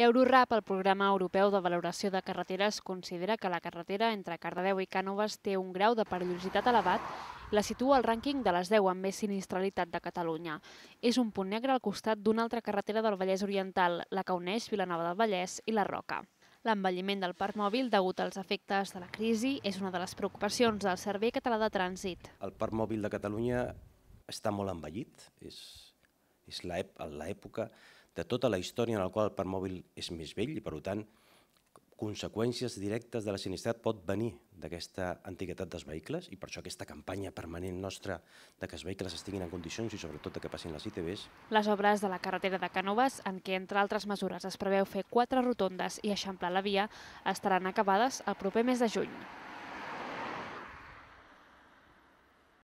L'Eurorap, el programa europeu de valoració de carreteres, considera que la carretera entre Cardedeu i Cànoves té un grau de perillositat elevat i la situa al rànquing de les 10 amb més sinistralitat de Catalunya. És un punt negre al costat d'una altra carretera del Vallès Oriental, la que uneix Vilanova del Vallès i la Roca. L'envelliment del parc mòbil degut als efectes de la crisi és una de les preocupacions del Servei Català de Trànsit. El parc mòbil de Catalunya està molt envellit, és, és l'època de tota la història en la qual el parc mòbil és més vell i per tant conseqüències directes de la sinistralitat pot venir d'aquesta antiguitat dels vehicles i per això aquesta campanya permanent nostra de que els vehicles estiguin en condicions i sobretot de que passin les ITVs. Les obres de la carretera de Canovas, en què entre altres mesures es preveu fer quatre rotondes i eixamplar la via, estaran acabades el proper mes de juny.